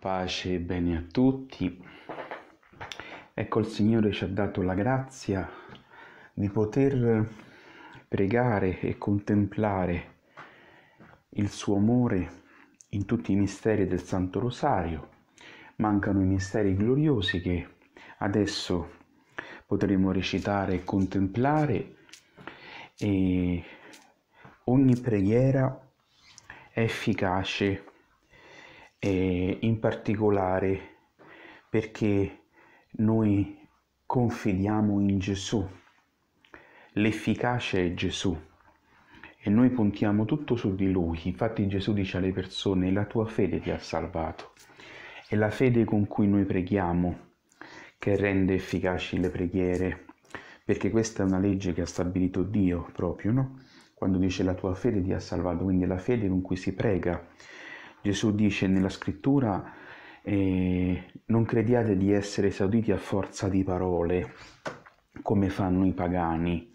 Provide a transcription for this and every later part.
Pace e bene a tutti. Ecco il Signore ci ha dato la grazia di poter pregare e contemplare il suo amore in tutti i misteri del Santo Rosario. Mancano i misteri gloriosi che adesso potremo recitare e contemplare e ogni preghiera è efficace e in particolare perché noi confidiamo in Gesù. L'efficacia è Gesù e noi puntiamo tutto su di Lui. Infatti Gesù dice alle persone, la tua fede ti ha salvato. È la fede con cui noi preghiamo che rende efficaci le preghiere, perché questa è una legge che ha stabilito Dio proprio, no? Quando dice la tua fede ti ha salvato, quindi è la fede con cui si prega Gesù dice nella scrittura eh, non crediate di essere esauditi a forza di parole come fanno i pagani.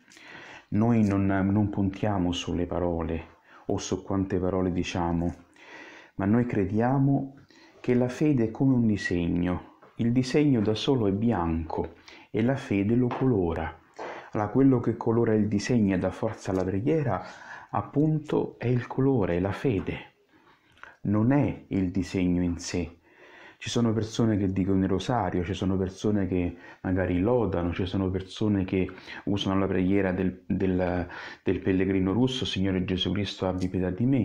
Noi non, non puntiamo sulle parole o su quante parole diciamo, ma noi crediamo che la fede è come un disegno. Il disegno da solo è bianco e la fede lo colora. Allora, quello che colora il disegno e dà forza alla preghiera, appunto, è il colore, la fede non è il disegno in sé. Ci sono persone che dicono il rosario, ci sono persone che magari lodano, ci sono persone che usano la preghiera del, del, del pellegrino russo, Signore Gesù Cristo abbi pietà di me.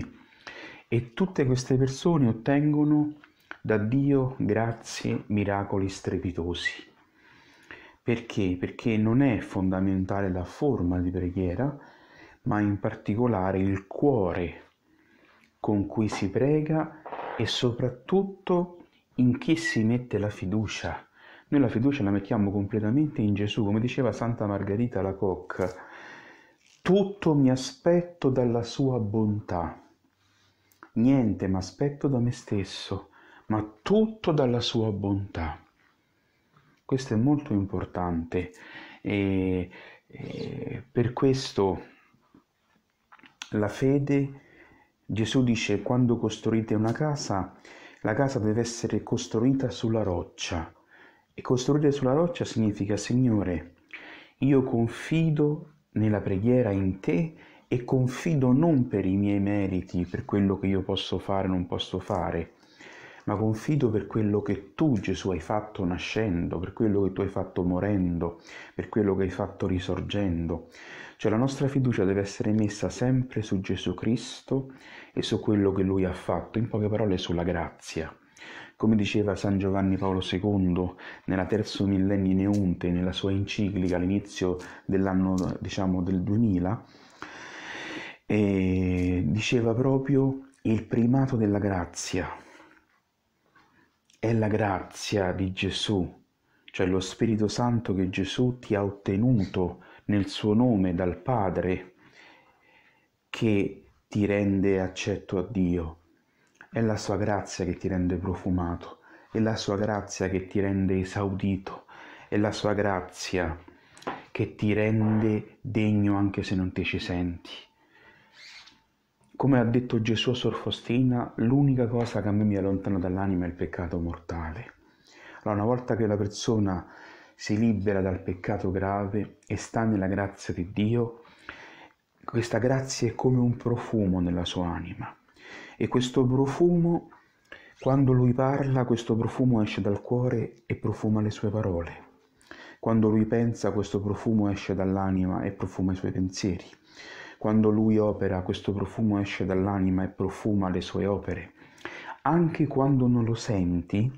E tutte queste persone ottengono da Dio grazie, miracoli strepitosi. Perché? Perché non è fondamentale la forma di preghiera, ma in particolare il cuore con cui si prega e soprattutto in chi si mette la fiducia. Noi la fiducia la mettiamo completamente in Gesù, come diceva Santa Margherita la Cocca. Tutto mi aspetto dalla sua bontà. Niente mi aspetto da me stesso, ma tutto dalla sua bontà. Questo è molto importante e, e per questo la fede Gesù dice quando costruite una casa, la casa deve essere costruita sulla roccia. E costruire sulla roccia significa, Signore, io confido nella preghiera in te e confido non per i miei meriti, per quello che io posso fare o non posso fare, ma confido per quello che tu Gesù hai fatto nascendo, per quello che tu hai fatto morendo, per quello che hai fatto risorgendo. Cioè la nostra fiducia deve essere messa sempre su Gesù Cristo e su quello che Lui ha fatto, in poche parole sulla grazia. Come diceva San Giovanni Paolo II nella terzo millennio Neunte, nella sua enciclica all'inizio dell'anno diciamo del 2000, diceva proprio il primato della grazia. È la grazia di Gesù, cioè lo Spirito Santo che Gesù ti ha ottenuto nel suo nome dal Padre, che ti rende accetto a Dio. È la sua grazia che ti rende profumato, è la sua grazia che ti rende esaudito, è la sua grazia che ti rende degno anche se non ti ci senti. Come ha detto Gesù a Sor Faustina, l'unica cosa che a me mi allontana dall'anima è il peccato mortale. Allora, una volta che la persona si libera dal peccato grave e sta nella grazia di Dio, questa grazia è come un profumo nella sua anima. E questo profumo, quando lui parla, questo profumo esce dal cuore e profuma le sue parole. Quando lui pensa, questo profumo esce dall'anima e profuma i suoi pensieri. Quando lui opera, questo profumo esce dall'anima e profuma le sue opere. Anche quando non lo senti,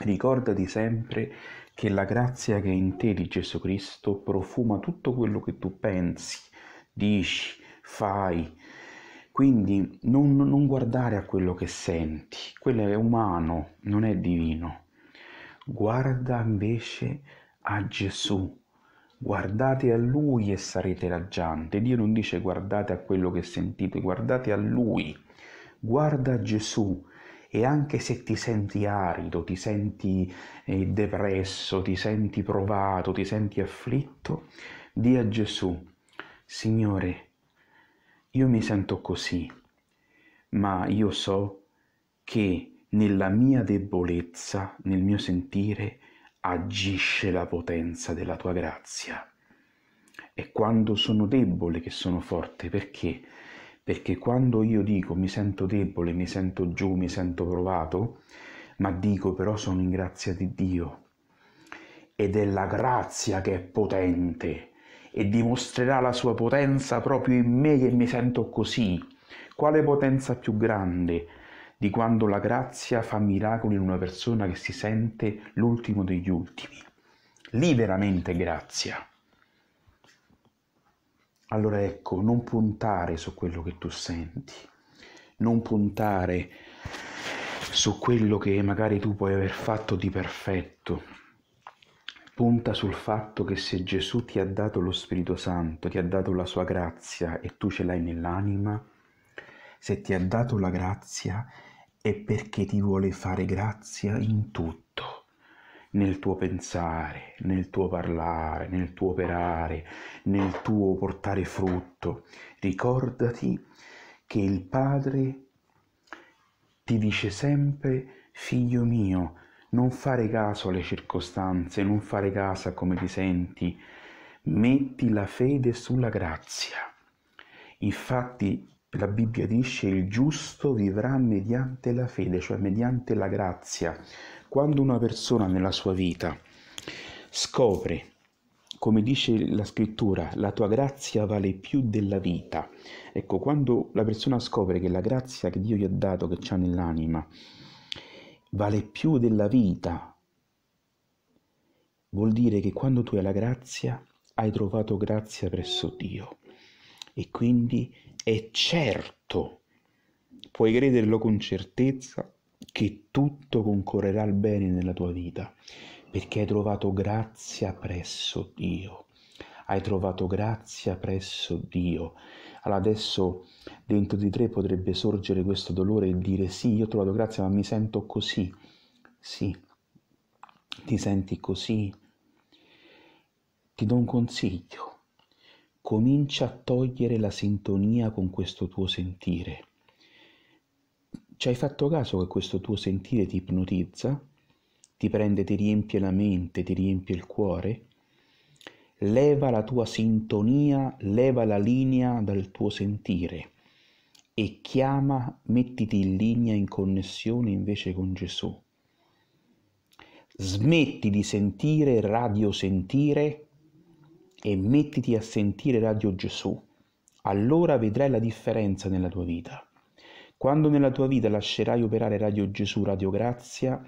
ricordati sempre che la grazia che è in te di Gesù Cristo profuma tutto quello che tu pensi, dici, fai. Quindi non, non guardare a quello che senti, quello è umano, non è divino. Guarda invece a Gesù guardate a Lui e sarete raggiante. Dio non dice guardate a quello che sentite, guardate a Lui, guarda a Gesù e anche se ti senti arido, ti senti eh, depresso, ti senti provato, ti senti afflitto, di a Gesù, Signore, io mi sento così, ma io so che nella mia debolezza, nel mio sentire, agisce la potenza della tua grazia. È quando sono debole che sono forte, perché? Perché quando io dico mi sento debole, mi sento giù, mi sento provato, ma dico però sono in grazia di Dio. Ed è la grazia che è potente e dimostrerà la sua potenza proprio in me che mi sento così. Quale potenza più grande di quando la grazia fa miracoli in una persona che si sente l'ultimo degli ultimi? Lì veramente grazia. Allora ecco, non puntare su quello che tu senti, non puntare su quello che magari tu puoi aver fatto di perfetto. Punta sul fatto che se Gesù ti ha dato lo Spirito Santo, ti ha dato la sua grazia e tu ce l'hai nell'anima, se ti ha dato la grazia è perché ti vuole fare grazia in tutto nel tuo pensare, nel tuo parlare, nel tuo operare, nel tuo portare frutto. Ricordati che il Padre ti dice sempre, figlio mio, non fare caso alle circostanze, non fare caso a come ti senti, metti la fede sulla grazia. Infatti la Bibbia dice il giusto vivrà mediante la fede, cioè mediante la grazia. Quando una persona nella sua vita scopre, come dice la scrittura, la tua grazia vale più della vita. Ecco, quando la persona scopre che la grazia che Dio gli ha dato, che c'ha nell'anima, vale più della vita, vuol dire che quando tu hai la grazia, hai trovato grazia presso Dio. E quindi è certo, puoi crederlo con certezza, che tutto concorrerà al bene nella tua vita, perché hai trovato grazia presso Dio. Hai trovato grazia presso Dio. Allora adesso dentro di te potrebbe sorgere questo dolore e dire sì, io ho trovato grazia, ma mi sento così. Sì, ti senti così. Ti do un consiglio. Comincia a togliere la sintonia con questo tuo sentire ci hai fatto caso che questo tuo sentire ti ipnotizza? Ti prende, ti riempie la mente, ti riempie il cuore? Leva la tua sintonia, leva la linea dal tuo sentire e chiama, mettiti in linea, in connessione invece con Gesù. Smetti di sentire radio sentire e mettiti a sentire radio Gesù. Allora vedrai la differenza nella tua vita. Quando nella tua vita lascerai operare Radio Gesù, Radio Grazia,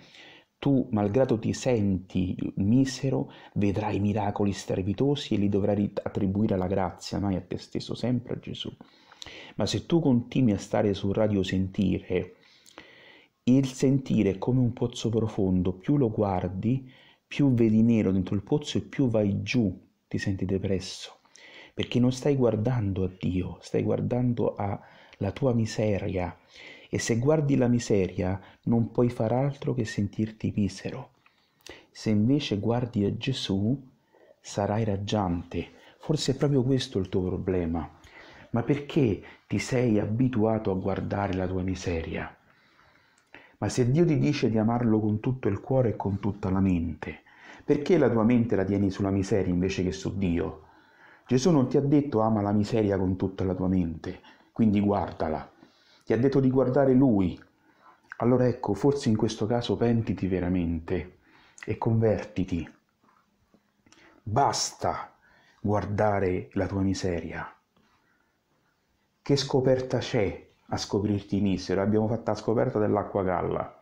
tu, malgrado ti senti misero, vedrai miracoli strepitosi e li dovrai attribuire alla grazia, mai a te stesso, sempre a Gesù. Ma se tu continui a stare sul radio sentire, il sentire è come un pozzo profondo, più lo guardi, più vedi nero dentro il pozzo e più vai giù, ti senti depresso, perché non stai guardando a Dio, stai guardando a la tua miseria e se guardi la miseria non puoi far altro che sentirti misero. Se invece guardi a Gesù sarai raggiante. Forse è proprio questo il tuo problema. Ma perché ti sei abituato a guardare la tua miseria? Ma se Dio ti dice di amarlo con tutto il cuore e con tutta la mente, perché la tua mente la tieni sulla miseria invece che su Dio? Gesù non ti ha detto ama la miseria con tutta la tua mente, quindi guardala. Ti ha detto di guardare Lui. Allora ecco, forse in questo caso pentiti veramente e convertiti. Basta guardare la tua miseria. Che scoperta c'è a scoprirti misero? Abbiamo fatto la scoperta dell'acqua galla.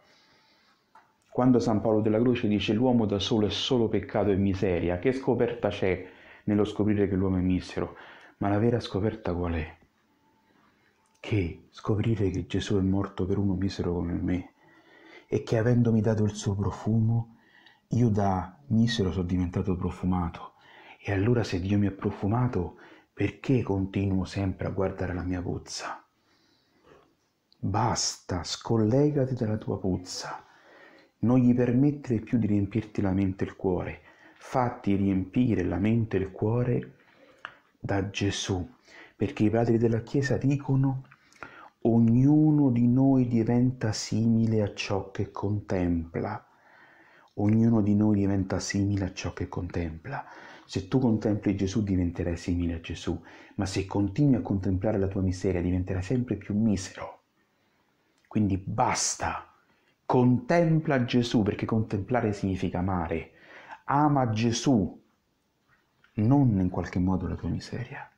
Quando San Paolo della Croce dice l'uomo da solo è solo peccato e miseria, che scoperta c'è nello scoprire che l'uomo è misero? Ma la vera scoperta qual è? Che scoprire che Gesù è morto per uno misero come me e che avendomi dato il suo profumo, io da misero sono diventato profumato. E allora se Dio mi ha profumato, perché continuo sempre a guardare la mia puzza? Basta, scollegati dalla tua puzza. Non gli permettere più di riempirti la mente e il cuore. Fatti riempire la mente e il cuore da Gesù, perché i padri della Chiesa dicono ognuno di noi diventa simile a ciò che contempla. Ognuno di noi diventa simile a ciò che contempla. Se tu contempli Gesù diventerai simile a Gesù, ma se continui a contemplare la tua miseria diventerai sempre più misero. Quindi basta, contempla Gesù perché contemplare significa amare. Ama Gesù, non in qualche modo la tua miseria.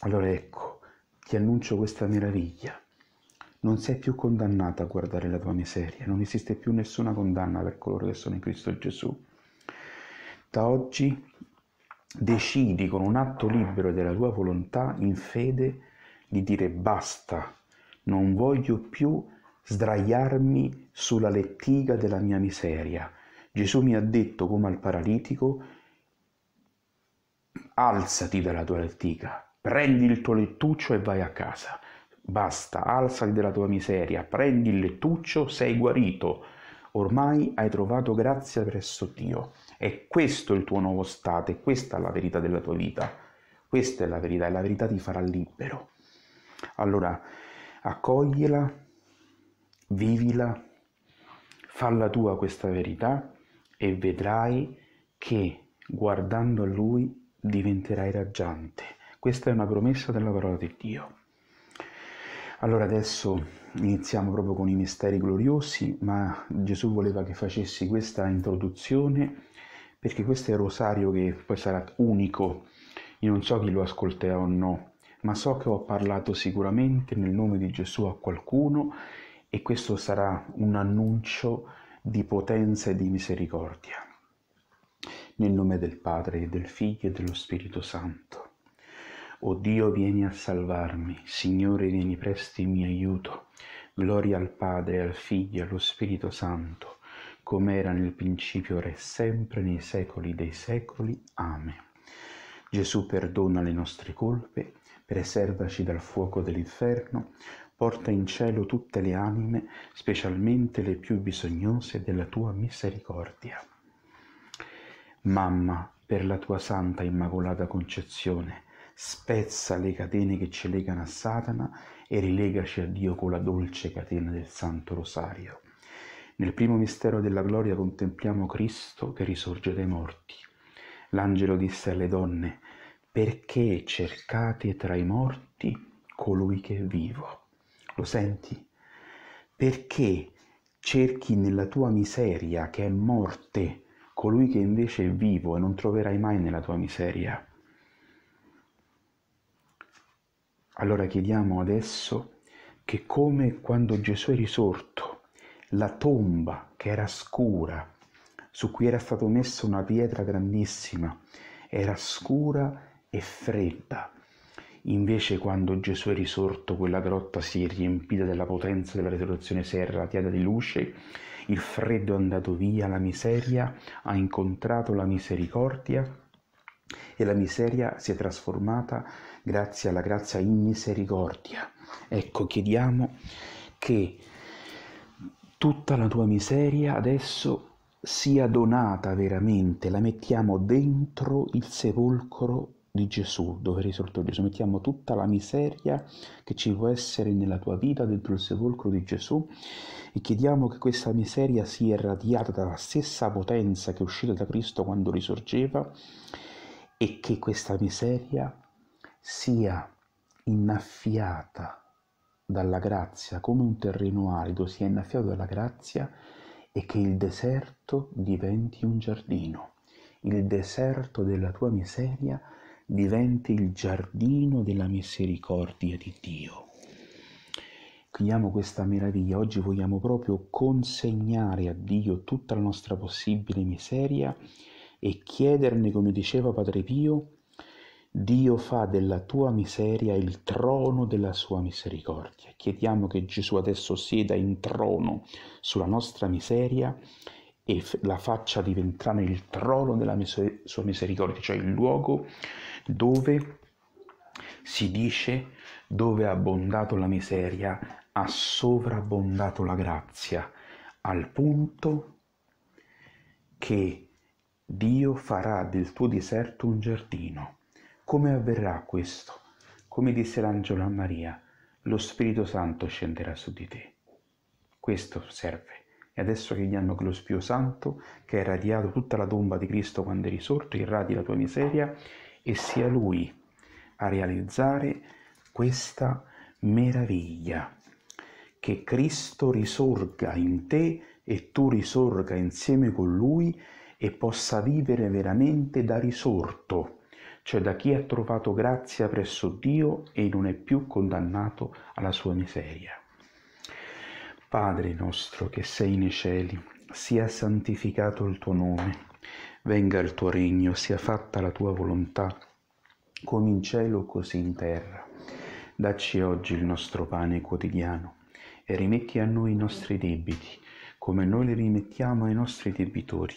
Allora ecco, ti annuncio questa meraviglia. Non sei più condannato a guardare la tua miseria, non esiste più nessuna condanna per coloro che sono in Cristo Gesù. Da oggi decidi con un atto libero della tua volontà in fede di dire basta, non voglio più sdraiarmi sulla lettiga della mia miseria. Gesù mi ha detto come al paralitico, alzati dalla tua lettiga, prendi il tuo lettuccio e vai a casa. Basta, alzati dalla tua miseria, prendi il lettuccio, sei guarito. Ormai hai trovato grazia presso Dio. È questo il tuo nuovo stato, e questa è la verità della tua vita. Questa è la verità, e la verità ti farà libero. Allora, accogliela, vivila, falla tua questa verità e vedrai che guardando a Lui diventerai raggiante. Questa è una promessa della parola di Dio. Allora adesso iniziamo proprio con i misteri gloriosi, ma Gesù voleva che facessi questa introduzione perché questo è il rosario che poi sarà unico. Io non so chi lo ascolterà o no, ma so che ho parlato sicuramente nel nome di Gesù a qualcuno e questo sarà un annuncio di potenza e di misericordia. Nel nome del Padre, del Figlio e dello Spirito Santo. O Dio, vieni a salvarmi, Signore, vieni presto in mio aiuto. Gloria al Padre, al Figlio e allo Spirito Santo come era nel principio, ora e sempre, nei secoli dei secoli. Amen. Gesù perdona le nostre colpe, preservaci dal fuoco dell'inferno, porta in cielo tutte le anime, specialmente le più bisognose della tua misericordia. Mamma, per la tua santa immacolata concezione, spezza le catene che ci legano a Satana e rilegaci a Dio con la dolce catena del Santo Rosario. Nel primo mistero della gloria contempliamo Cristo che risorge dai morti. L'angelo disse alle donne, perché cercate tra i morti colui che è vivo? Lo senti? Perché cerchi nella tua miseria che è morte colui che invece è vivo e non troverai mai nella tua miseria? Allora chiediamo adesso che come quando Gesù è risorto la tomba che era scura, su cui era stata messa una pietra grandissima, era scura e fredda. Invece quando Gesù è risorto quella grotta si è riempita della potenza della risurrezione, si è irradiata di luce, il freddo è andato via, la miseria ha incontrato la misericordia e la miseria si è trasformata grazie alla grazia in misericordia. Ecco, chiediamo che tutta la tua miseria adesso sia donata veramente, la mettiamo dentro il sepolcro di Gesù, dove è risorto Gesù, mettiamo tutta la miseria che ci può essere nella tua vita dentro il sepolcro di Gesù. E chiediamo che questa miseria sia irradiata dalla stessa potenza che è uscita da Cristo quando risorgeva e che questa miseria sia innaffiata dalla grazia come un terreno arido sia innaffiato dalla grazia e che il deserto diventi un giardino. Il deserto della tua miseria diventi il giardino della misericordia di Dio. Chiediamo questa meraviglia. Oggi vogliamo proprio consegnare a Dio tutta la nostra possibile miseria e chiederne, come diceva Padre Pio, Dio fa della tua miseria il trono della sua misericordia. Chiediamo che Gesù adesso sieda in trono sulla nostra miseria e la faccia diventare il trono della sua misericordia, cioè il luogo dove si dice dove ha abbondato la miseria, ha sovrabbondato la grazia, al punto che Dio farà del tuo deserto un giardino come avverrà questo? Come disse l'angelo a Maria, lo Spirito Santo scenderà su di te. Questo serve. E adesso chiediamo che lo Spirito Santo, che ha irradiato tutta la tomba di Cristo quando è risorto, irradi la tua miseria e sia Lui a realizzare questa meraviglia. Che Cristo risorga in te e tu risorga insieme con Lui e possa vivere veramente da risorto, cioè da chi ha trovato grazia presso Dio e non è più condannato alla sua miseria. Padre nostro che sei nei cieli, sia santificato il tuo nome, venga il tuo regno, sia fatta la tua volontà, come in cielo così in terra. Dacci oggi il nostro pane quotidiano e rimetti a noi i nostri debiti, come noi li rimettiamo ai nostri debitori,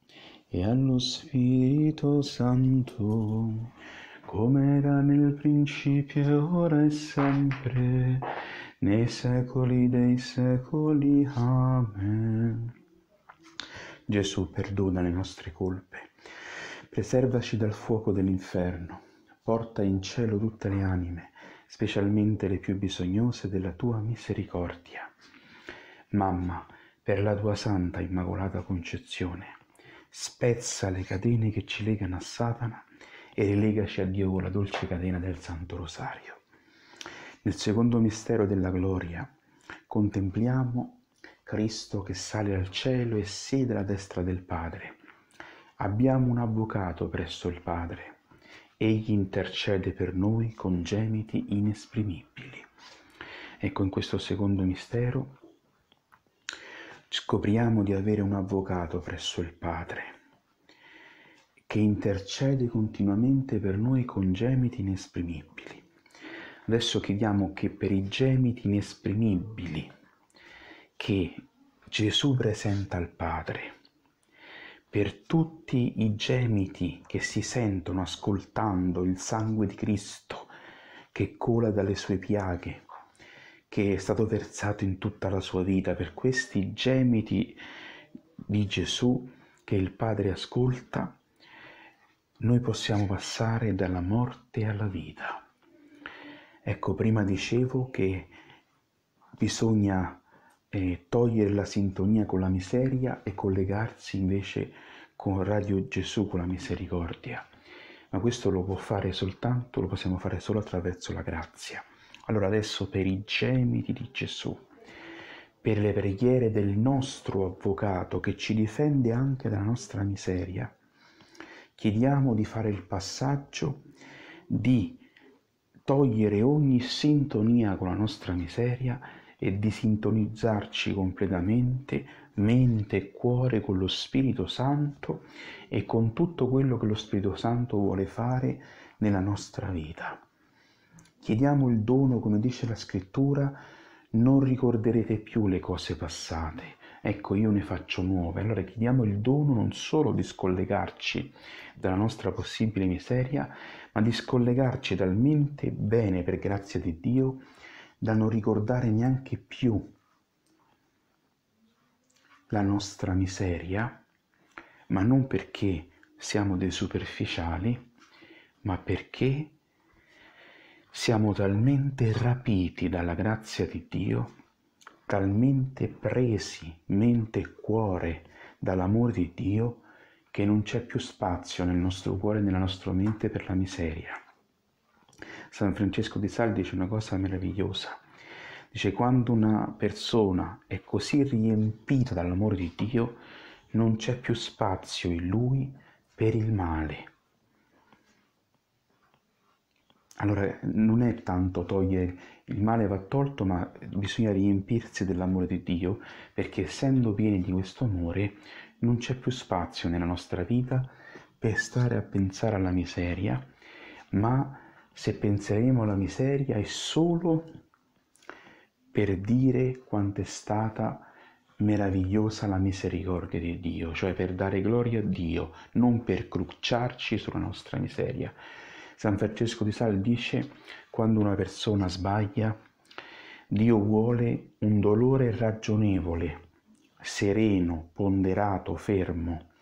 e allo Spirito Santo, come era nel principio, ora e sempre nei secoli dei secoli. Amen. Gesù, perdona le nostre colpe, preservaci dal fuoco dell'inferno, porta in cielo tutte le anime, specialmente le più bisognose della tua misericordia. Mamma, per la tua santa immacolata concezione, spezza le catene che ci legano a Satana e rilegaci a Dio con la dolce catena del Santo Rosario. Nel secondo mistero della gloria contempliamo Cristo che sale al cielo e siede alla destra del Padre. Abbiamo un avvocato presso il Padre. Egli intercede per noi con gemiti inesprimibili. Ecco, in questo secondo mistero scopriamo di avere un avvocato presso il Padre che intercede continuamente per noi con gemiti inesprimibili. Adesso chiediamo che per i gemiti inesprimibili che Gesù presenta al Padre per tutti i gemiti che si sentono ascoltando il sangue di Cristo che cola dalle sue piaghe, che è stato versato in tutta la sua vita, per questi gemiti di Gesù che il Padre ascolta, noi possiamo passare dalla morte alla vita. Ecco, prima dicevo che bisogna eh, togliere la sintonia con la miseria e collegarsi invece con Radio Gesù, con la misericordia. Ma questo lo può fare soltanto, lo possiamo fare solo attraverso la grazia. Allora adesso per i gemiti di Gesù, per le preghiere del nostro avvocato che ci difende anche dalla nostra miseria, chiediamo di fare il passaggio di togliere ogni sintonia con la nostra miseria e di sintonizzarci completamente mente e cuore con lo Spirito Santo e con tutto quello che lo Spirito Santo vuole fare nella nostra vita. Chiediamo il dono, come dice la scrittura, non ricorderete più le cose passate. Ecco, io ne faccio nuove. Allora chiediamo il dono non solo di scollegarci dalla nostra possibile miseria, ma di scollegarci talmente bene per grazia di Dio da non ricordare neanche più la nostra miseria, ma non perché siamo dei superficiali, ma perché siamo talmente rapiti dalla grazia di Dio, talmente presi mente e cuore dall'amore di Dio, che non c'è più spazio nel nostro cuore e nella nostra mente per la miseria. San Francesco di Sal dice una cosa meravigliosa. Dice quando una persona è così riempita dall'amore di Dio, non c'è più spazio in lui per il male. Allora non è tanto togliere il male va tolto, ma bisogna riempirsi dell'amore di Dio, perché essendo pieni di questo amore non c'è più spazio nella nostra vita per stare a pensare alla miseria, ma se penseremo alla miseria è solo per dire quanto è stata meravigliosa la misericordia di Dio, cioè per dare gloria a Dio, non per crucciarci sulla nostra miseria. San Francesco di Sal dice, quando una persona sbaglia, Dio vuole un dolore ragionevole, sereno, ponderato, fermo,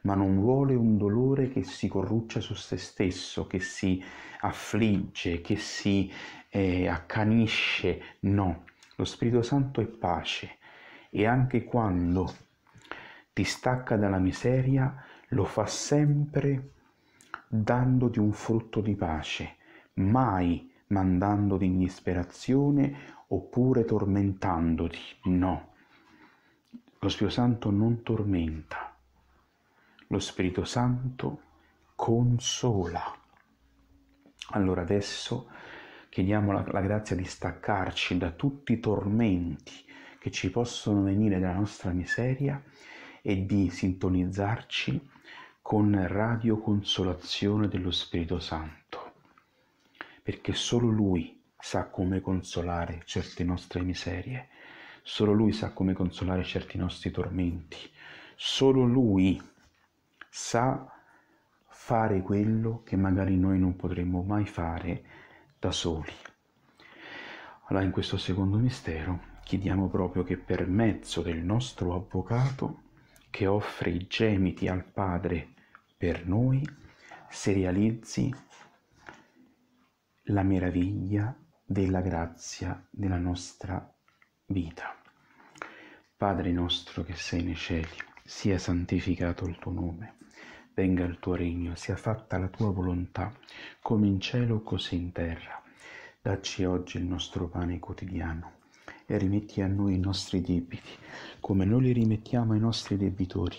ma non vuole un dolore che si corruccia su se stesso, che si affligge, che si eh, accanisce. No, lo Spirito Santo è pace e anche quando ti stacca dalla miseria lo fa sempre dandoti un frutto di pace, mai mandandoti in disperazione oppure tormentandoti. No, lo Spirito Santo non tormenta, lo Spirito Santo consola. Allora adesso chiediamo la, la, grazia di staccarci da tutti i tormenti che ci possono venire dalla nostra miseria e di sintonizzarci con radio consolazione dello Spirito Santo, perché solo Lui sa come consolare certe nostre miserie, solo Lui sa come consolare certi nostri tormenti, solo Lui sa fare quello che magari noi non potremmo mai fare da soli. Allora in questo secondo mistero chiediamo proprio che per mezzo del nostro avvocato che offre i gemiti al Padre per noi si realizzi la meraviglia della grazia nella nostra vita. Padre nostro che sei nei cieli, sia santificato il tuo nome, venga il tuo regno, sia fatta la tua volontà, come in cielo così in terra. Dacci oggi il nostro pane quotidiano e rimetti a noi i nostri debiti, come noi li rimettiamo ai nostri debitori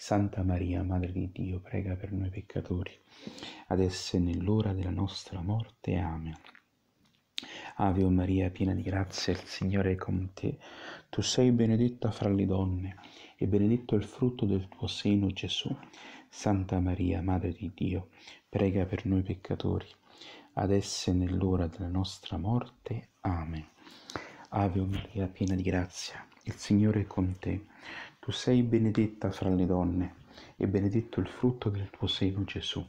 Santa Maria, Madre di Dio, prega per noi peccatori, adesso e nell'ora della nostra morte. Amen. Ave Maria, piena di grazia, il Signore è con te. Tu sei benedetta fra le donne, e benedetto il frutto del tuo seno, Gesù. Santa Maria, Madre di Dio, prega per noi peccatori adesso e nell'ora della nostra morte. Amen. Ave Maria, piena di grazia, il Signore è con te. Tu sei benedetta fra le donne, e benedetto il frutto del tuo seno, Gesù.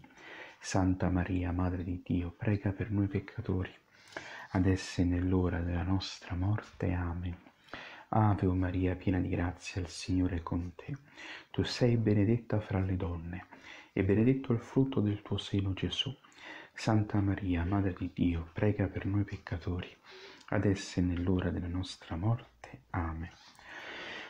Santa Maria, Madre di Dio, prega per noi peccatori, adesso e nell'ora della nostra morte. Amen. Ave Maria, piena di grazia, il Signore è con te. Tu sei benedetta fra le donne, e benedetto il frutto del tuo seno, Gesù. Santa Maria, Madre di Dio, prega per noi peccatori, adesso e nell'ora della nostra morte. Amen.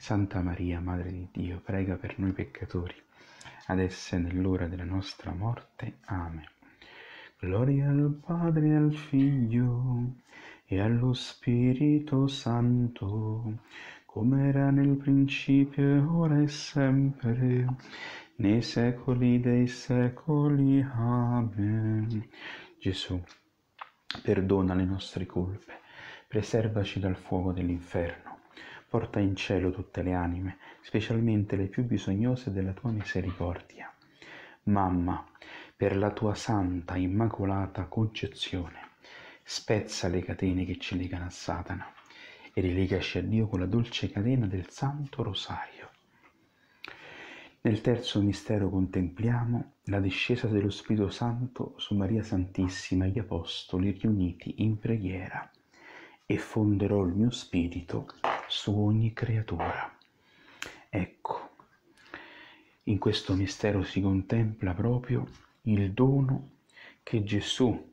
Santa Maria, Madre di Dio, prega per noi peccatori, adesso e nell'ora della nostra morte. Amen. Gloria al Padre al Figlio e allo Spirito Santo, come era nel principio, ora e sempre nei secoli dei secoli. Amen. Gesù, perdona le nostre colpe, preservaci dal fuoco dell'inferno, porta in cielo tutte le anime, specialmente le più bisognose della tua misericordia. Mamma, per la tua santa, immacolata concezione, spezza le catene che ci legano a Satana e rilegaci a Dio con la dolce catena del Santo Rosario. Nel terzo mistero contempliamo la discesa dello Spirito Santo su Maria Santissima e gli Apostoli riuniti in preghiera e fonderò il mio spirito su ogni creatura. Ecco, in questo mistero si contempla proprio il dono che Gesù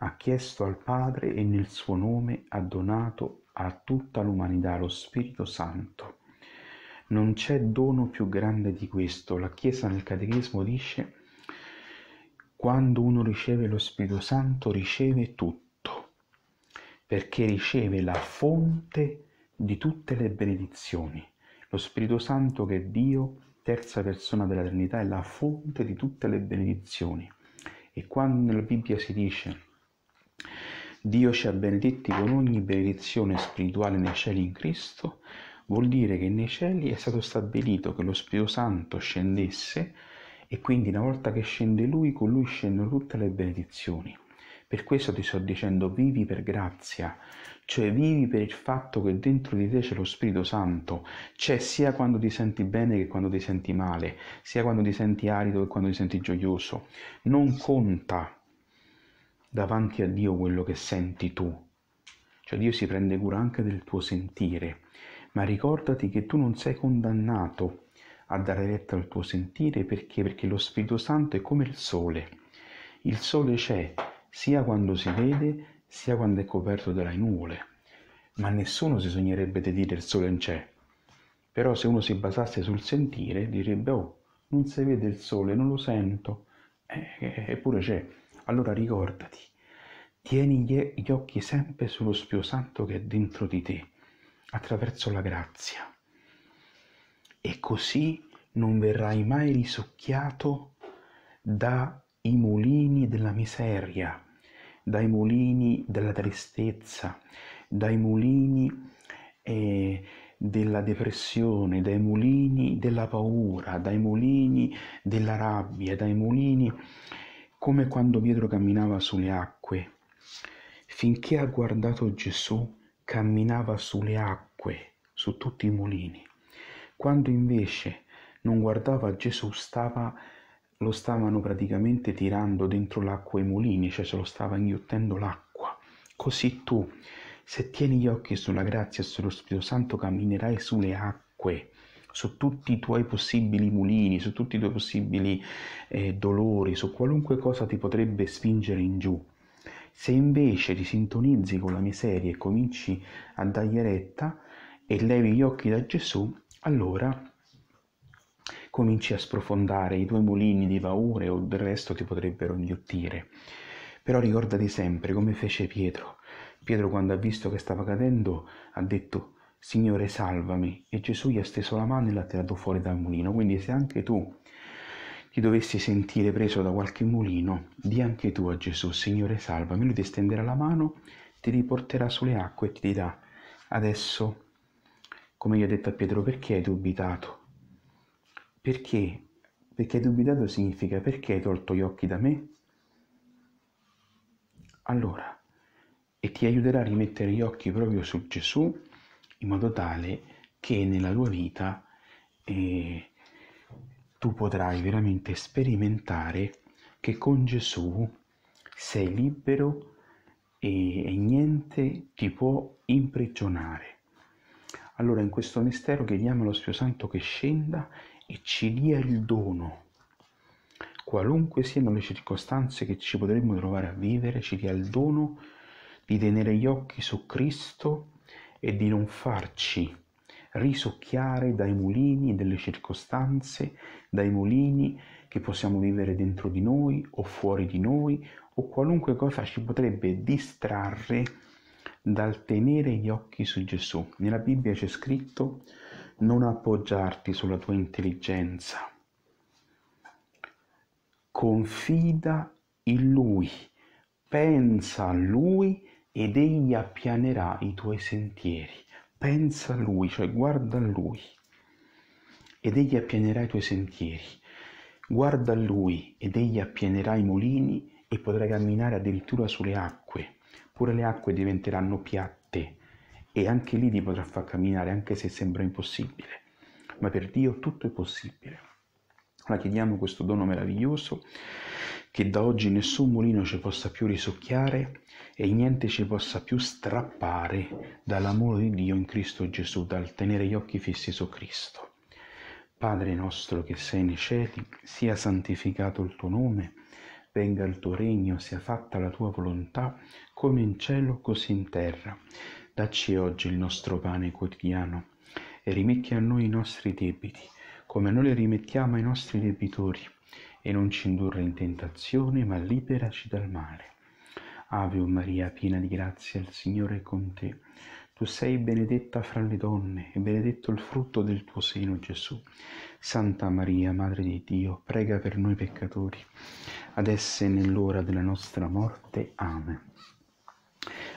ha chiesto al Padre e nel suo nome ha donato a tutta l'umanità lo Spirito Santo non c'è dono più grande di questo. La Chiesa nel Catechismo dice quando uno riceve lo Spirito Santo riceve tutto, perché riceve la fonte di tutte le benedizioni. Lo Spirito Santo che è Dio, terza persona della Trinità, è la fonte di tutte le benedizioni. E quando nella Bibbia si dice Dio ci ha benedetti con ogni benedizione spirituale nei cieli in Cristo, vuol dire che nei cieli è stato stabilito che lo Spirito Santo scendesse e quindi una volta che scende lui, con lui scendono tutte le benedizioni. Per questo ti sto dicendo vivi per grazia, cioè vivi per il fatto che dentro di te c'è lo Spirito Santo, c'è sia quando ti senti bene che quando ti senti male, sia quando ti senti arido che quando ti senti gioioso. Non conta davanti a Dio quello che senti tu, cioè Dio si prende cura anche del tuo sentire ma ricordati che tu non sei condannato a dare retta al tuo sentire perché? Perché lo Spirito Santo è come il sole. Il sole c'è sia quando si vede sia quando è coperto dalle nuvole, ma nessuno si sognerebbe di dire il sole non c'è. Però se uno si basasse sul sentire direbbe oh, non si vede il sole, non lo sento, eh, eppure c'è. Allora ricordati, tieni gli occhi sempre sullo Spirito Santo che è dentro di te attraverso la grazia. E così non verrai mai risucchiato dai mulini della miseria, dai mulini della tristezza, dai mulini eh, della depressione, dai mulini della paura, dai mulini della rabbia, dai mulini come quando Pietro camminava sulle acque. Finché ha guardato Gesù, camminava sulle acque, su tutti i mulini. Quando invece non guardava Gesù, stava, lo stavano praticamente tirando dentro l'acqua i mulini, cioè se lo stava inghiottendo l'acqua. Così tu, se tieni gli occhi sulla grazia e sullo Spirito Santo, camminerai sulle acque, su tutti i tuoi possibili mulini, su tutti i tuoi possibili eh, dolori, su qualunque cosa ti potrebbe spingere in giù. Se invece ti sintonizzi con la miseria e cominci a dargli retta e levi gli occhi da Gesù, allora cominci a sprofondare, i tuoi mulini di paure o del resto ti potrebbero inghiottire. Però ricordati sempre come fece Pietro. Pietro quando ha visto che stava cadendo ha detto Signore salvami e Gesù gli ha steso la mano e l'ha tirato fuori dal mulino. Quindi se anche tu ti dovessi sentire preso da qualche mulino, di anche tu a Gesù Signore salvami. Lui ti stenderà la mano, ti riporterà sulle acque e ti dirà adesso, come gli ha detto a Pietro, perché hai dubitato? Perché? Perché dubitato significa perché hai tolto gli occhi da me? Allora, e ti aiuterà a rimettere gli occhi proprio su Gesù in modo tale che nella tua vita eh, tu potrai veramente sperimentare che con Gesù sei libero e, e niente ti può imprigionare. Allora in questo mistero chiediamo allo Spirito Santo che scenda e ci dia il dono, qualunque siano le circostanze che ci potremmo trovare a vivere, ci dia il dono di tenere gli occhi su Cristo e di non farci risucchiare dai mulini delle circostanze, dai mulini che possiamo vivere dentro di noi o fuori di noi o qualunque cosa ci potrebbe distrarre dal tenere gli occhi su Gesù. Nella Bibbia c'è scritto non appoggiarti sulla tua intelligenza. Confida in Lui, pensa a Lui ed Egli appianerà i tuoi sentieri. Pensa a Lui, cioè guarda a Lui ed Egli appianerà i tuoi sentieri. Guarda a Lui ed Egli appianerà i mulini e potrai camminare addirittura sulle acque. Pure le acque diventeranno piatte e anche lì ti potrà far camminare anche se sembra impossibile. Ma per Dio tutto è possibile. Allora chiediamo questo dono meraviglioso che da oggi nessun mulino ci possa più risucchiare e niente ci possa più strappare dall'amore di Dio in Cristo Gesù, dal tenere gli occhi fissi su Cristo. Padre nostro che sei nei cieli, sia santificato il tuo nome, venga il tuo regno, sia fatta la tua volontà, come in cielo così in terra. Dacci oggi il nostro pane quotidiano e rimetti a noi i nostri debiti, come noi li rimettiamo ai nostri debitori, e non ci indurre in tentazione, ma liberaci dal male. Ave Maria, piena di grazia, il Signore è con te. Tu sei benedetta fra le donne e benedetto il frutto del tuo seno, Gesù. Santa Maria, Madre di Dio, prega per noi peccatori, adesso e nell'ora della nostra morte. Amen.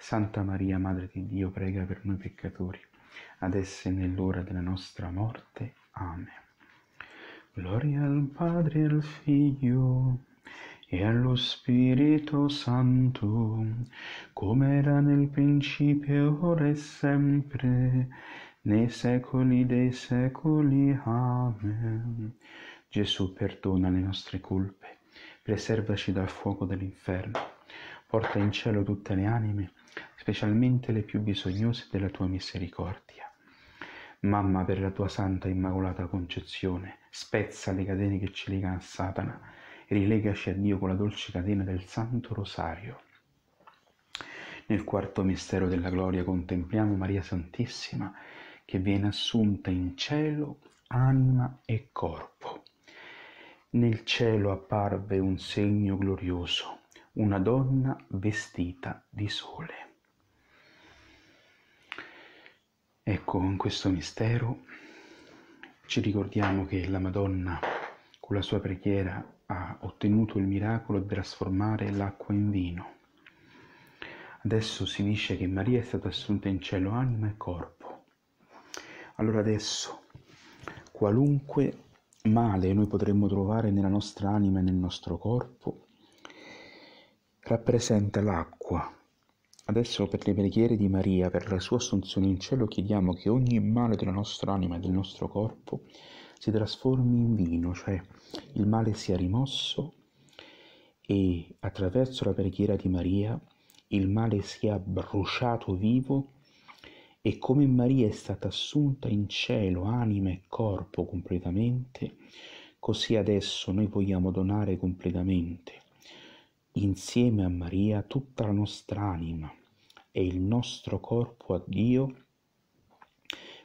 Santa Maria, Madre di Dio, prega per noi peccatori, adesso e nell'ora della nostra morte. Amen. Gloria al Padre al Figlio e allo Spirito Santo, come era nel principio, ora e sempre, nei secoli dei secoli. Amen. Gesù perdona le nostre colpe, preservaci dal fuoco dell'inferno, porta in cielo tutte le anime, specialmente le più bisognose della tua misericordia. Mamma, per la tua santa immacolata concezione, spezza le catene che ci legano a Satana e rilegaci a Dio con la dolce catena del Santo Rosario. Nel quarto mistero della gloria contempliamo Maria Santissima che viene assunta in cielo, anima e corpo. Nel cielo apparve un segno glorioso, una donna vestita di sole. Ecco, in questo mistero ci ricordiamo che la Madonna con la sua preghiera ha ottenuto il miracolo di trasformare l'acqua in vino. Adesso si dice che Maria è stata assunta in cielo anima e corpo. Allora adesso, qualunque male noi potremmo trovare nella nostra anima e nel nostro corpo, rappresenta l'acqua Adesso per le preghiere di Maria, per la sua assunzione in cielo, chiediamo che ogni male della nostra anima e del nostro corpo si trasformi in vino, cioè il male sia rimosso e attraverso la preghiera di Maria il male sia bruciato vivo e come Maria è stata assunta in cielo, anima e corpo completamente, così adesso noi vogliamo donare completamente insieme a Maria tutta la nostra anima e il nostro corpo a Dio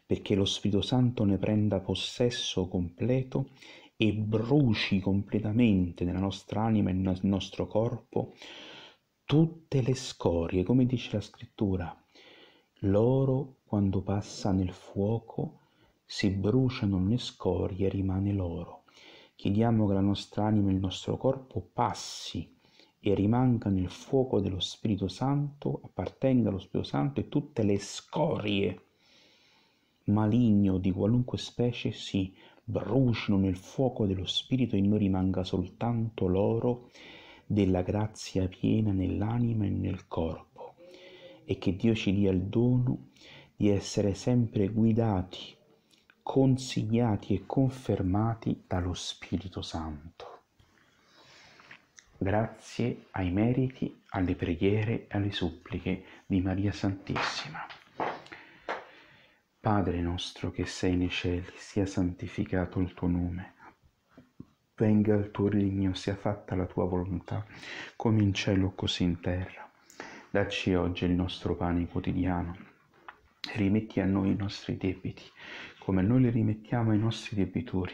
perché lo Spirito Santo ne prenda possesso completo e bruci completamente nella nostra anima e nel nostro corpo tutte le scorie, come dice la scrittura. L'oro quando passa nel fuoco si bruciano le scorie e rimane l'oro. Chiediamo che la nostra anima e il nostro corpo passi e rimanga nel fuoco dello Spirito Santo, appartenga allo Spirito Santo e tutte le scorie maligno di qualunque specie si brucino nel fuoco dello Spirito e non rimanga soltanto l'oro della grazia piena nell'anima e nel corpo. E che Dio ci dia il dono di essere sempre guidati, consigliati e confermati dallo Spirito Santo grazie ai meriti, alle preghiere e alle suppliche di Maria Santissima. Padre nostro che sei nei cieli, sia santificato il tuo nome. Venga il tuo regno, sia fatta la tua volontà, come in cielo così in terra. Dacci oggi il nostro pane quotidiano. Rimetti a noi i nostri debiti, come noi li rimettiamo ai nostri debitori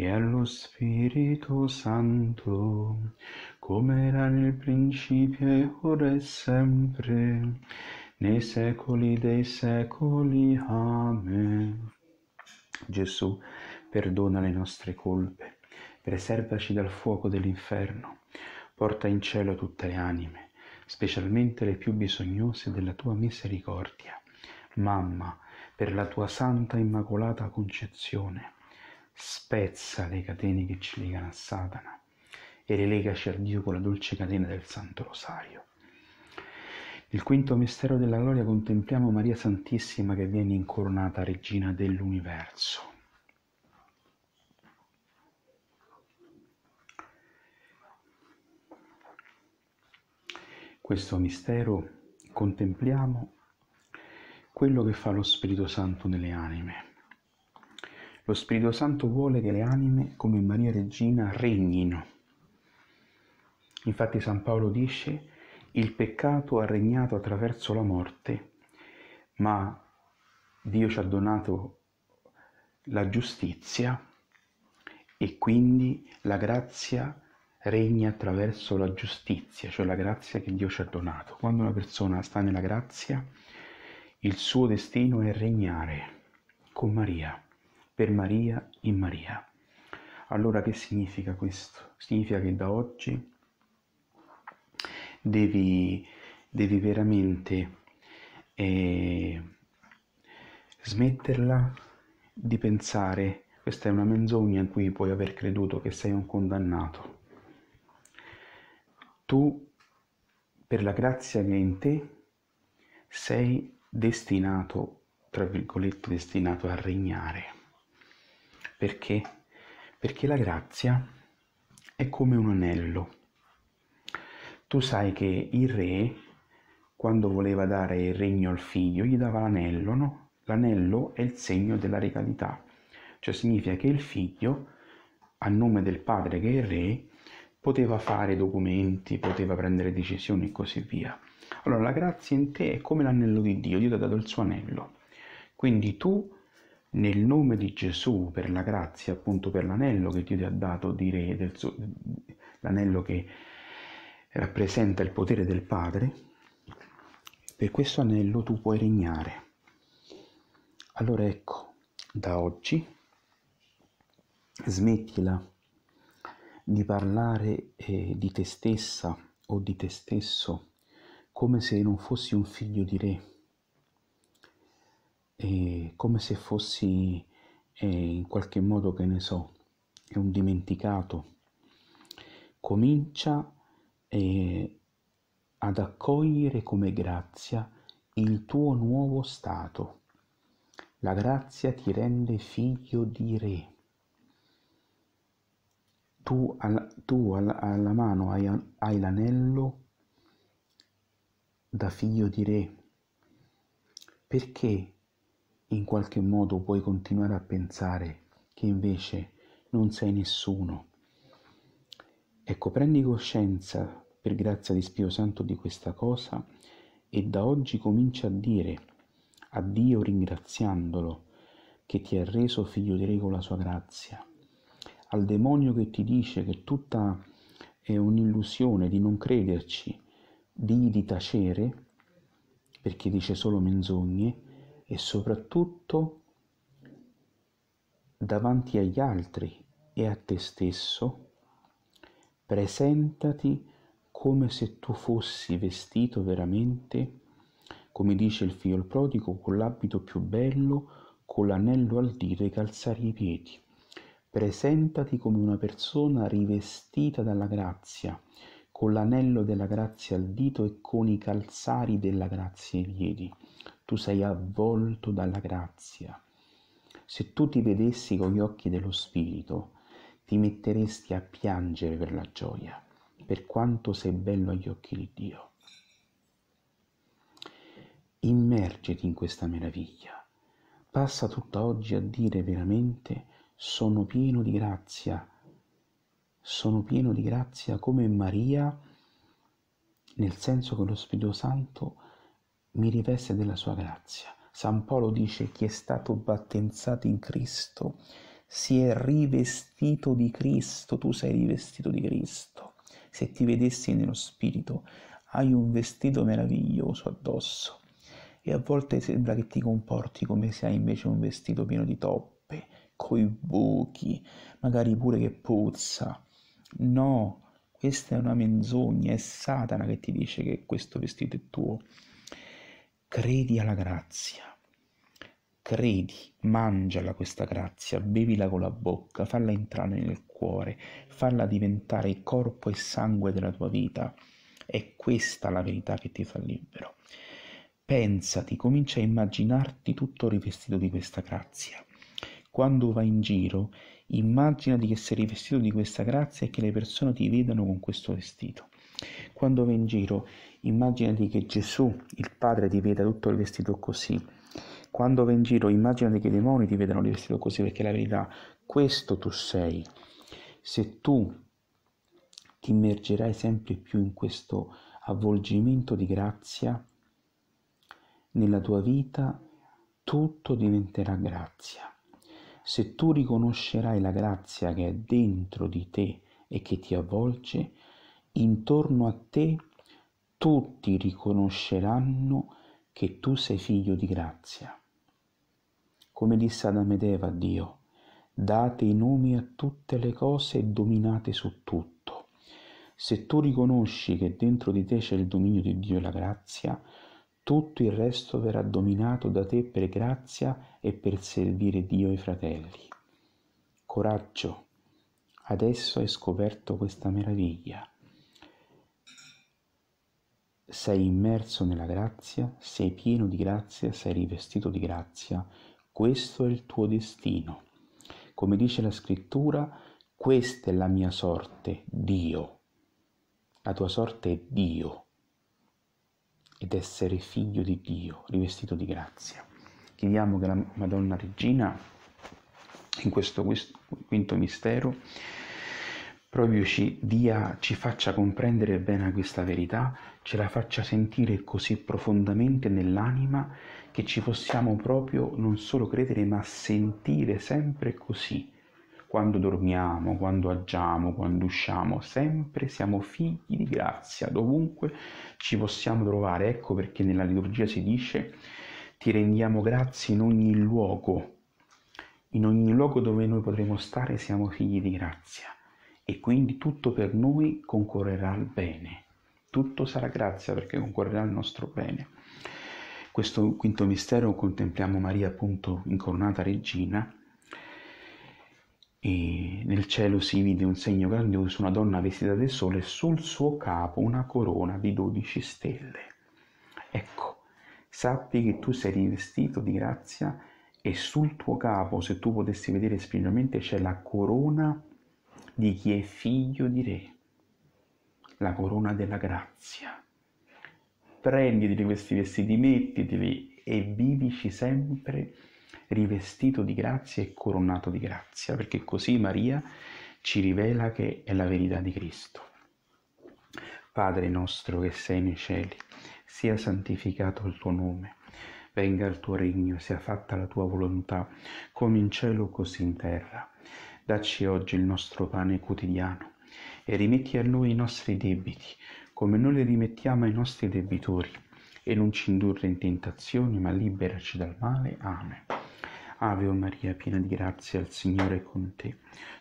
e allo Spirito Santo, come era nel principio e ora e sempre, nei secoli dei secoli. Amen. Gesù, perdona le nostre colpe, preservaci dal fuoco dell'inferno, porta in cielo tutte le anime, specialmente le più bisognose della tua misericordia. Mamma, per la tua santa immacolata concezione, spezza le catene che ci legano a Satana e rilegaci a Dio con la dolce catena del Santo Rosario. Nel quinto mistero della gloria contempliamo Maria Santissima che viene incoronata regina dell'universo. Questo mistero contempliamo quello che fa lo Spirito Santo nelle anime. Lo Spirito Santo vuole che le anime, come Maria Regina, regnino. Infatti San Paolo dice, il peccato ha regnato attraverso la morte, ma Dio ci ha donato la giustizia e quindi la grazia regna attraverso la giustizia, cioè la grazia che Dio ci ha donato. Quando una persona sta nella grazia, il suo destino è regnare con Maria, per Maria in Maria. Allora che significa questo? Significa che da oggi devi, devi veramente eh, smetterla di pensare, questa è una menzogna in cui puoi aver creduto che sei un condannato. Tu, per la grazia che è in te, sei destinato, tra virgolette, destinato a regnare. Perché? Perché la grazia è come un anello. Tu sai che il re, quando voleva dare il regno al figlio, gli dava l'anello, no? L'anello è il segno della regalità, cioè significa che il figlio, a nome del padre che è il re, poteva fare documenti, poteva prendere decisioni e così via. Allora la grazia in te è come l'anello di Dio, Dio ti ha dato il suo anello. Quindi tu, nel nome di Gesù, per la grazia, appunto per l'anello che Dio ti ha dato di re, suo, l'anello che rappresenta il potere del Padre, per questo anello tu puoi regnare. Allora ecco, da oggi smettila di parlare eh, di te stessa o di te stesso come se non fossi un figlio di re, eh, come se fossi eh, in qualche modo, che ne so, un dimenticato. Comincia eh, ad accogliere come grazia il tuo nuovo stato. La grazia ti rende figlio di re. Tu, al, tu alla, alla, mano hai, hai l'anello da figlio di re. Perché in qualche modo puoi continuare a pensare che invece non sei nessuno? Ecco, prendi coscienza per grazia di Spio Santo di questa cosa e da oggi comincia a dire a Dio ringraziandolo che ti ha reso figlio di Re con la sua grazia, al demonio che ti dice che tutta è un'illusione di non crederci, di, di tacere, perché dice solo menzogne, e soprattutto davanti agli altri e a te stesso, presentati come se tu fossi vestito veramente, come dice il figlio il prodigo, con l'abito più bello, con l'anello al dito e i calzari ai piedi. Presentati come una persona rivestita dalla grazia, con l'anello della grazia al dito e con i calzari della grazia ai piedi. Tu sei avvolto dalla grazia. Se tu ti vedessi con gli occhi dello Spirito, ti metteresti a piangere per la gioia per quanto sei bello agli occhi di Dio. Immergiti in questa meraviglia. Passa tutta oggi a dire veramente sono pieno di grazia. Sono pieno di grazia come Maria, nel senso che lo Spirito Santo mi riveste della sua grazia. San Paolo dice chi è stato battezzato in Cristo si è rivestito di Cristo, tu sei rivestito di Cristo se ti vedessi nello spirito, hai un vestito meraviglioso addosso e a volte sembra che ti comporti come se hai invece un vestito pieno di toppe, coi buchi, magari pure che puzza. No, questa è una menzogna, è Satana che ti dice che questo vestito è tuo. Credi alla grazia credi, mangiala questa grazia, bevila con la bocca, falla entrare nel cuore, falla diventare corpo e sangue della tua vita. È questa la verità che ti fa libero. Pensati, comincia a immaginarti tutto rivestito di questa grazia. Quando vai in giro, immaginati che sei rivestito di questa grazia e che le persone ti vedano con questo vestito. Quando vai in giro, immaginati che Gesù, il Padre, ti veda tutto il vestito così quando vai in giro, immaginati che i demoni ti vedano rivestito così, perché la verità, questo tu sei. Se tu ti immergerai sempre più in questo avvolgimento di grazia, nella tua vita tutto diventerà grazia. Se tu riconoscerai la grazia che è dentro di te e che ti avvolge, intorno a te tutti riconosceranno che tu sei figlio di grazia come disse Adamo ed Eva a Dio, date i nomi a tutte le cose e dominate su tutto. Se tu riconosci che dentro di te c'è il dominio di Dio e la grazia, tutto il resto verrà dominato da te per grazia e per servire Dio e i fratelli. Coraggio, adesso hai scoperto questa meraviglia. Sei immerso nella grazia, sei pieno di grazia, sei rivestito di grazia questo è il tuo destino. Come dice la scrittura, questa è la mia sorte, Dio. La tua sorte è Dio ed essere figlio di Dio, rivestito di grazia. Chiediamo che la Madonna Regina, in questo, questo quinto mistero, proprio ci, dia, ci faccia comprendere bene questa verità, ce la faccia sentire così profondamente nell'anima che ci possiamo proprio non solo credere ma sentire sempre così, quando dormiamo, quando agiamo, quando usciamo, sempre siamo figli di grazia, dovunque ci possiamo trovare. Ecco perché nella liturgia si dice ti rendiamo grazie in ogni luogo, in ogni luogo dove noi potremo stare siamo figli di grazia e quindi tutto per noi concorrerà al bene, tutto sarà grazia perché concorrerà al nostro bene. Questo quinto mistero contempliamo Maria appunto incoronata regina e nel cielo si vide un segno grandioso, una donna vestita del sole e sul suo capo una corona di dodici stelle. Ecco, sappi che tu sei rivestito di grazia e sul tuo capo, se tu potessi vedere esplicitamente, c'è la corona di chi è figlio di re, la corona della grazia. Prenditi questi vestiti, mettiteli e vivici sempre rivestito di grazia e coronato di grazia, perché così Maria ci rivela che è la verità di Cristo. Padre nostro che sei nei cieli, sia santificato il tuo nome venga il tuo regno, sia fatta la tua volontà, come in cielo così in terra. Dacci oggi il nostro pane quotidiano e rimetti a noi i nostri debiti, come noi li rimettiamo ai nostri debitori, e non ci indurre in tentazioni, ma liberaci dal male. Amen. Ave o Maria, piena di grazia, il Signore è con te.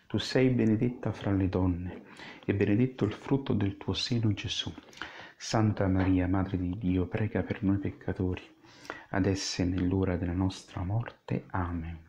Tu sei benedetta fra le donne, e benedetto il frutto del tuo seno, Gesù. Santa Maria, Madre di Dio, prega per noi peccatori adesso e nell'ora della nostra morte. Amen.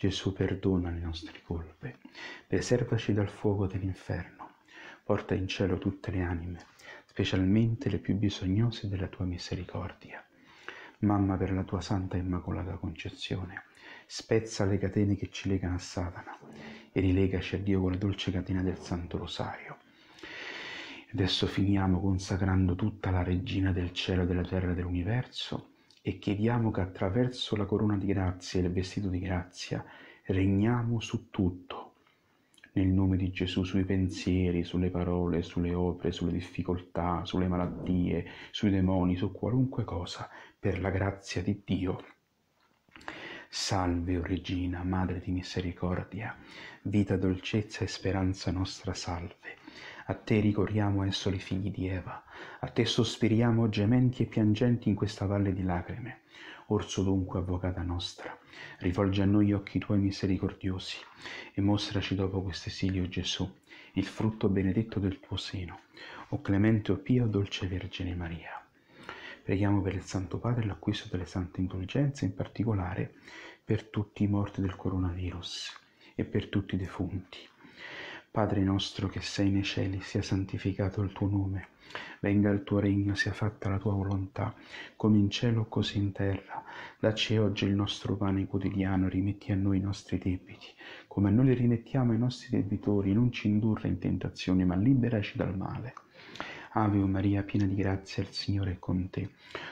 Gesù perdona le nostre colpe, preservaci dal fuoco dell'inferno, porta in cielo tutte le anime, specialmente le più bisognose della tua misericordia. Mamma per la tua santa immacolata concezione spezza le catene che ci legano a Satana e rilegaci a Dio con la dolce catena del Santo Rosario. Adesso finiamo consacrando tutta la regina del cielo, della terra e dell'universo e chiediamo che attraverso la corona di grazia e il vestito di grazia regniamo su tutto, nel nome di Gesù, sui pensieri, sulle parole, sulle opere, sulle difficoltà, sulle malattie, sui demoni, su qualunque cosa, per la grazia di Dio. Salve, o Regina, Madre di misericordia, vita, dolcezza e speranza nostra, salve. A te ricorriamo esso i figli di Eva, a te sospiriamo gementi e piangenti in questa valle di lacrime. Orso dunque, avvocata nostra, rivolge a noi gli occhi tuoi misericordiosi e mostraci dopo questo esilio Gesù, il frutto benedetto del tuo seno. O clemente, o pio, dolce Vergine Maria. Preghiamo per il Santo Padre l'acquisto delle sante indulgenze, in particolare per tutti i morti del coronavirus e per tutti i defunti Padre nostro che sei nei cieli, sia santificato il tuo nome, venga il tuo regno, sia fatta la tua volontà, come in cielo così in terra. Dacci oggi il nostro pane quotidiano, rimetti a noi i nostri debiti, come a noi li rimettiamo ai nostri debitori, non ci indurre in tentazione, ma liberaci dal male. Ave Maria, piena di grazia, il Signore è con te.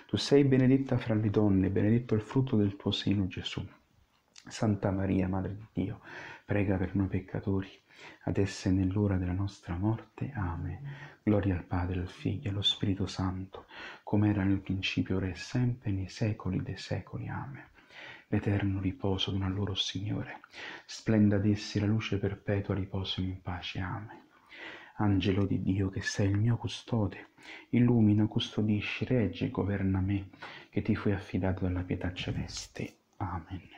Tu sei benedetta fra le donne, benedetto il frutto del tuo seno, Gesù. Santa Maria, Madre di Dio, prega per noi peccatori adesso e nell'ora della nostra morte. Amen. Gloria al Padre, al Figlio e allo Spirito Santo, come era nel principio, ora e sempre, nei secoli dei secoli. Amen. L'eterno riposo d'un loro Signore, splenda ad essi la luce perpetua, riposo in pace. Amen. Angelo di Dio che sei il mio custode, illumina, custodisci, regge, governa me, che ti fui affidato dalla pietà celeste. Amen.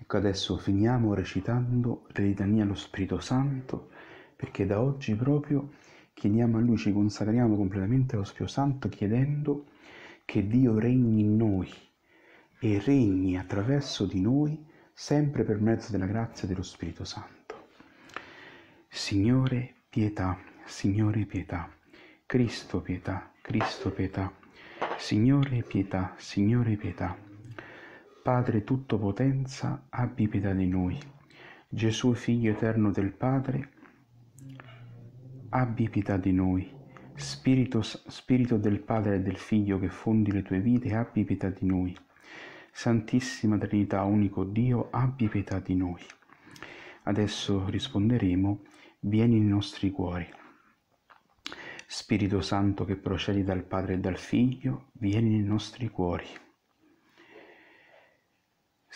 Ecco adesso finiamo recitando le litanie allo Spirito Santo, perché da oggi proprio chiediamo a Lui, ci consacriamo completamente allo Spirito Santo chiedendo che Dio regni in noi e regni attraverso di noi sempre per mezzo della grazia dello Spirito Santo. Signore, pietà, Signore, pietà, Cristo, pietà, Cristo, pietà, Signore, pietà, Signore, pietà. Padre tutto potenza, abbi pietà di noi. Gesù, Figlio eterno del Padre, abbi pietà di noi. Spirito, Spirito del Padre e del Figlio che fondi le tue vite, abbi pietà di noi. Santissima Trinità, unico Dio, abbi pietà di noi. Adesso risponderemo, vieni nei nostri cuori. Spirito Santo che procedi dal Padre e dal Figlio, vieni nei nostri cuori.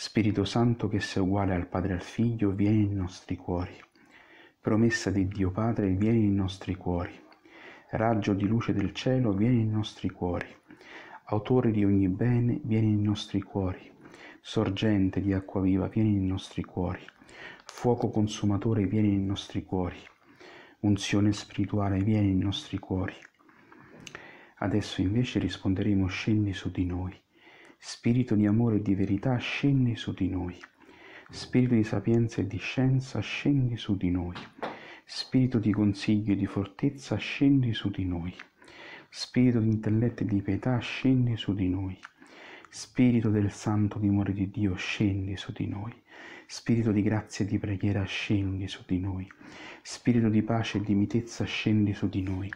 Spirito Santo che sei uguale al Padre e al Figlio, vieni nei nostri cuori. Promessa di Dio Padre, vieni nei nostri cuori. Raggio di luce del cielo, vieni nei nostri cuori. Autore di ogni bene, vieni nei nostri cuori. Sorgente di acqua viva, vieni nei nostri cuori. Fuoco consumatore, vieni nei nostri cuori. Unzione spirituale, vieni nei nostri cuori. Adesso invece risponderemo scendi su di noi. Spirito di amore e di verità, scendi su di noi. Spirito di sapienza e di scienza, scendi su di noi. Spirito di consiglio e di fortezza, scendi su di noi. Spirito di intelletto e di pietà, scendi su di noi. Spirito del santo dimore di Dio, scendi su di noi. Spirito di grazia e di preghiera, scendi su di noi. Spirito di pace e di mitezza, scendi su di noi.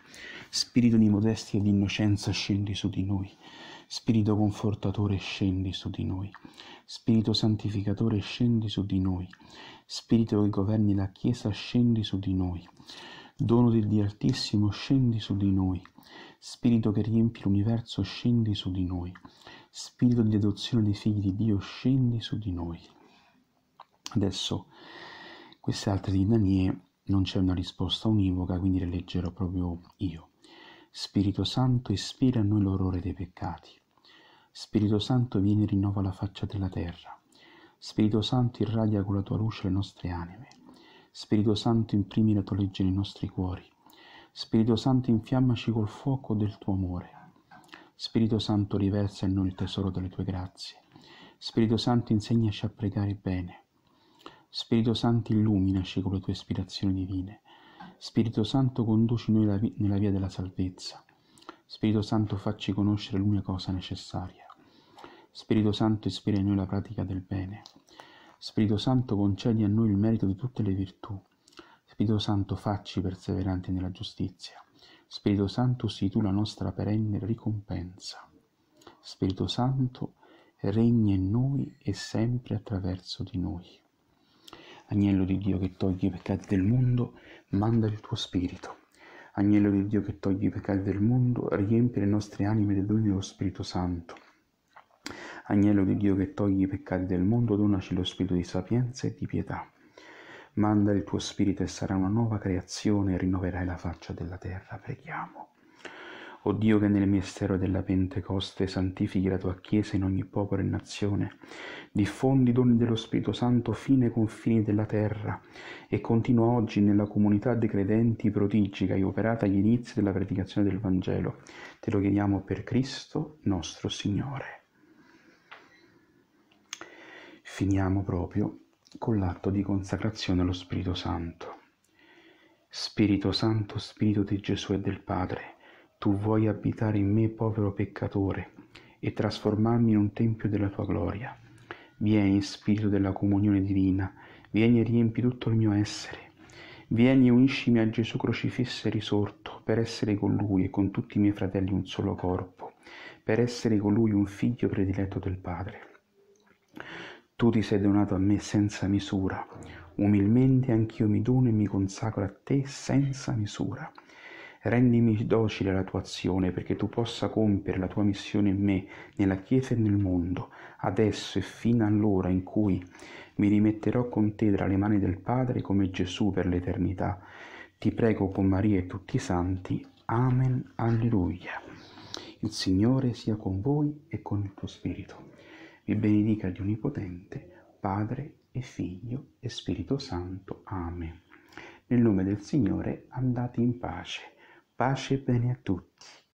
Spirito di modestia e di innocenza, scendi su di noi. Spirito confortatore, scendi su di noi. Spirito santificatore, scendi su di noi. Spirito che governi la Chiesa, scendi su di noi. Dono del Dio Altissimo, scendi su di noi. Spirito che riempi l'universo, scendi su di noi. Spirito di adozione dei figli di Dio, scendi su di noi. Adesso, queste altre litanie non c'è una risposta univoca, quindi le leggerò proprio io. Spirito Santo, ispira a noi l'orrore dei peccati. Spirito Santo, vieni e rinnova la faccia della terra. Spirito Santo, irradia con la tua luce le nostre anime. Spirito Santo, imprimi la tua legge nei nostri cuori. Spirito Santo, infiammaci col fuoco del tuo amore. Spirito Santo, riversa in noi il tesoro delle tue grazie. Spirito Santo, insegnaci a pregare bene. Spirito Santo, illuminaci con le tue ispirazioni divine. Spirito Santo, conduci noi nella via della salvezza. Spirito Santo, facci conoscere l'unica cosa necessaria. Spirito Santo, ispira in noi la pratica del bene. Spirito Santo, concedi a noi il merito di tutte le virtù. Spirito Santo, facci perseveranti nella giustizia. Spirito Santo, sii tu la nostra perenne ricompensa. Spirito Santo, regna in noi e sempre attraverso di noi. Agnello di Dio che togli i peccati del mondo, manda il tuo spirito. Agnello di Dio che togli i peccati del mondo, riempi le nostre anime dei doni dello Spirito Santo. Agnello di Dio che togli i peccati del mondo, donaci lo spirito di sapienza e di pietà. Manda il tuo spirito e sarà una nuova creazione e rinnoverai la faccia della terra. Preghiamo. O Dio che nel mistero della Pentecoste santifichi la tua Chiesa in ogni popolo e nazione, diffondi i doni dello Spirito Santo fino ai confini della terra e continua oggi nella comunità dei credenti prodigi che hai operato agli inizi della predicazione del Vangelo. Te lo chiediamo per Cristo nostro Signore. Finiamo proprio con l'atto di consacrazione allo Spirito Santo. Spirito Santo, Spirito di Gesù e del Padre, tu vuoi abitare in me, povero peccatore, e trasformarmi in un tempio della tua gloria. Vieni, Spirito della comunione divina, vieni e riempi tutto il mio essere. Vieni e uniscimi a Gesù crocifisso e risorto, per essere con Lui e con tutti i miei fratelli un solo corpo, per essere con Lui un figlio prediletto del Padre. Tu ti sei donato a me senza misura, umilmente anch'io mi dono e mi consacro a te senza misura Rendimi docile alla tua azione perché tu possa compiere la tua missione in me, nella Chiesa e nel mondo, adesso e fino all'ora in cui mi rimetterò con te tra le mani del Padre come Gesù per l'eternità. Ti prego con Maria e tutti i santi. Amen. Alleluia. Il Signore sia con voi e con il tuo Spirito. Vi benedica Dio Onnipotente, Padre e Figlio e Spirito Santo. Amen. Nel nome del Signore andate in pace. Pace e bene a tutti.